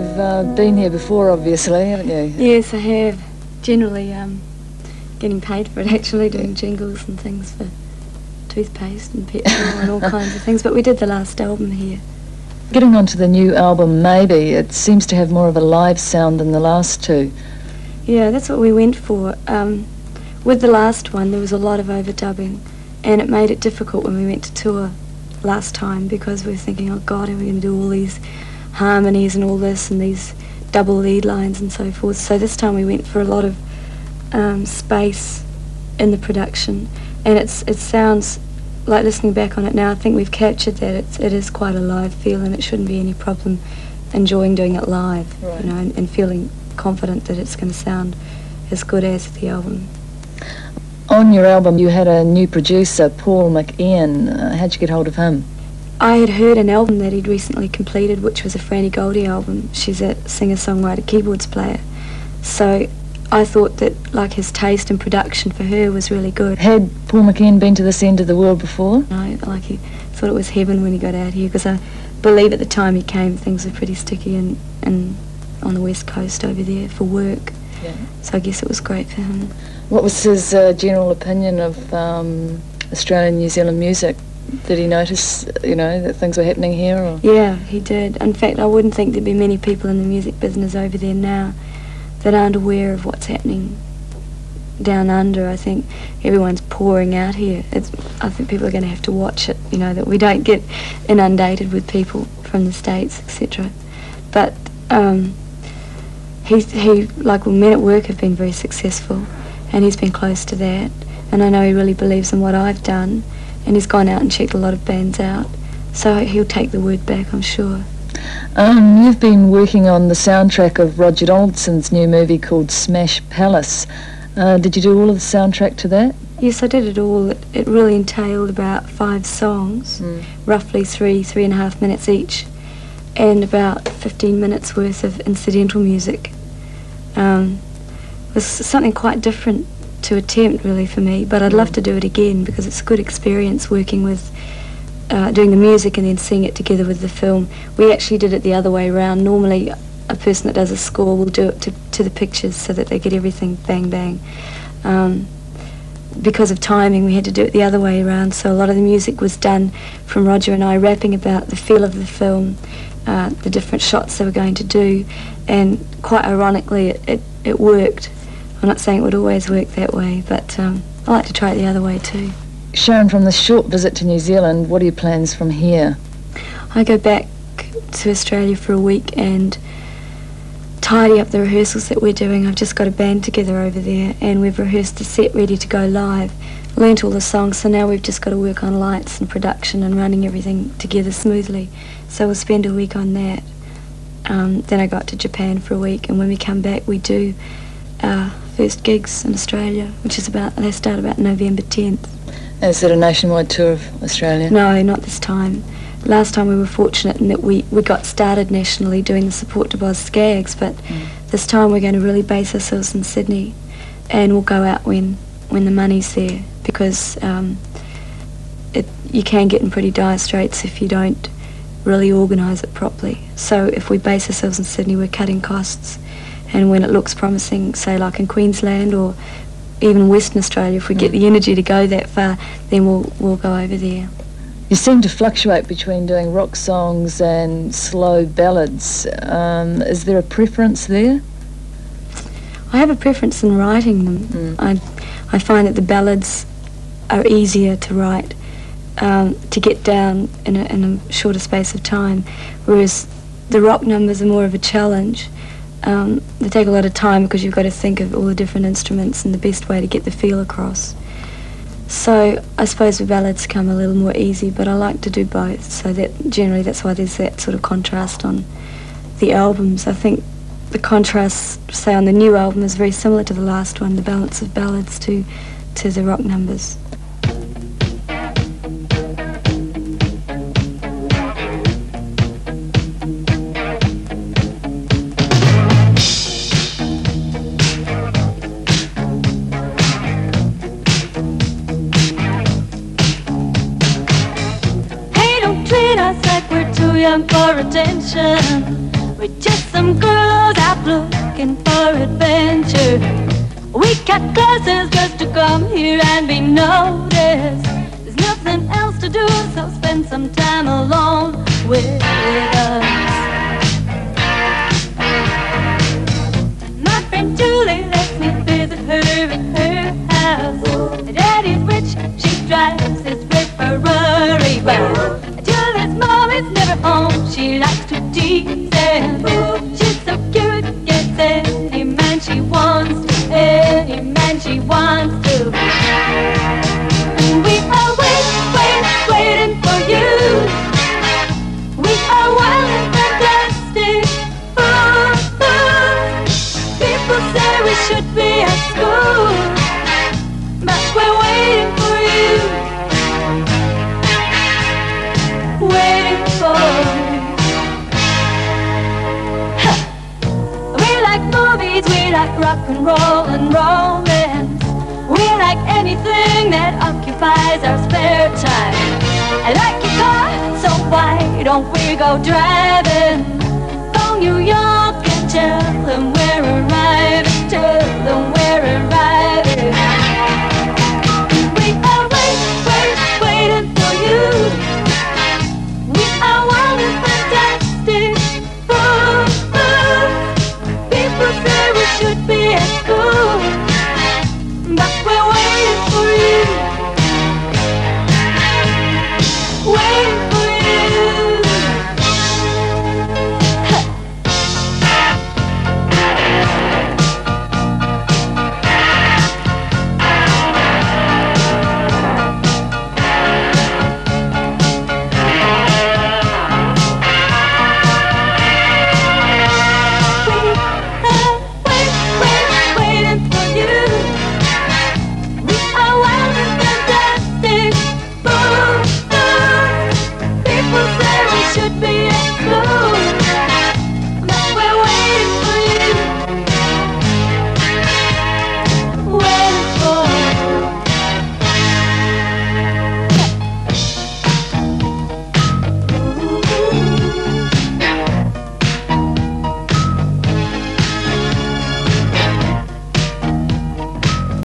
uh, been here before, obviously, haven't you? Yes, I have. Generally, um, getting paid for it, actually, doing jingles and things for toothpaste and petrol and all kinds of things. But we did the last album here. Getting on to the new album, maybe, it seems to have more of a live sound than the last two. Yeah, that's what we went for. Um, with the last one, there was a lot of overdubbing, and it made it difficult when we went to tour last time because we were thinking, oh God, are we going to do all these harmonies and all this and these double lead lines and so forth. So this time we went for a lot of um, space in the production, and it's it sounds like listening back on it now. I think we've captured that. It's it is quite a live feel, and it shouldn't be any problem enjoying doing it live, right. you know, and, and feeling confident that it's going to sound as good as the album. On your album, you had a new producer, Paul McIan. Uh, how'd you get hold of him? I had heard an album that he'd recently completed, which was a Frannie Golde album. She's a singer-songwriter, keyboards player. So I thought that, like, his taste and production for her was really good. Had Paul McIan been to this end of the world before? No, like he thought it was heaven when he got out here, because I believe at the time he came, things were pretty sticky and, and on the west coast over there for work. Yeah. So I guess it was great for him. What was his uh, general opinion of um, Australian New Zealand music? Did he notice, you know, that things were happening here? Or? Yeah, he did. In fact, I wouldn't think there'd be many people in the music business over there now that aren't aware of what's happening down under. I think everyone's pouring out here. It's, I think people are going to have to watch it, you know, that we don't get inundated with people from the States, etc. But um, he's, he, like, well, Men at Work have been very successful, and he's been close to that. And I know he really believes in what I've done, and he's gone out and checked a lot of bands out. So he'll take the word back, I'm sure. Um, you've been working on the soundtrack of Roger Donaldson's new movie called Smash Palace. Uh, did you do all of the soundtrack to that? Yes, I did it all. It, it really entailed about five songs, Mm. roughly three, three and a half minutes each, and about 15 minutes worth of incidental music. Um, it was something quite different to attempt, really, for me, but I'd love to do it again because it's a good experience working with uh, doing the music and then seeing it together with the film. We actually did it the other way around. Normally, a person that does a score will do it to, to the pictures so that they get everything bang bang. Um, because of timing, we had to do it the other way around. So a lot of the music was done from Roger and I rapping about the feel of the film, uh, the different shots they were going to do, and quite ironically, it, it, it worked. I'm not saying it would always work that way, but um, I like to try it the other way too. Sharon, from this short visit to New Zealand, what are your plans from here? I go back to Australia for a week and tidy up the rehearsals that we're doing. I've just got a band together over there and we've rehearsed the set ready to go live. Learnt all the songs, so now we've just got to work on lights and production and running everything together smoothly. So we'll spend a week on that. Um, then I got to Japan for a week and when we come back we do our first gigs in Australia, which is about, they start about November 10th. Is it a nationwide tour of Australia? No, not this time. Last time we were fortunate in that we, we got started nationally doing the support to Boz Scaggs, but this time we're going to really base ourselves in Sydney and we'll go out when, when the money's there because um, it, you can get in pretty dire straits if you don't really organise it properly. So if we base ourselves in Sydney, we're cutting costs and when it looks promising, say like in Queensland or even Western Australia, if we get the energy to go that far, then we'll, we'll go over there. You seem to fluctuate between doing rock songs and slow ballads. Um, is there a preference there? I have a preference in writing them. Mm. I, I find that the ballads are easier to write, um, to get down in a, in a shorter space of time, whereas the rock numbers are more of a challenge. Um, they take a lot of time because you've got to think of all the different instruments and the best way to get the feel across. So I suppose the ballads come a little more easy, but I like to do both. So that generally that's why there's that sort of contrast on the albums. I think the contrast, say on the new album, is very similar to the last one. The balance of ballads to to the rock numbers. young for attention. We're just some girls out looking for adventure. We cut classes just to come here and be noticed. There's nothing else to do, so spend some time alone with us. My friend Julie lets me visit her in her house. Daddy's rich, she drives his red Ferrari. But home. She likes to tease him. She's so cute, rock and roll and romance. We like anything that occupies our spare time. I like your car, so why don't we go driving?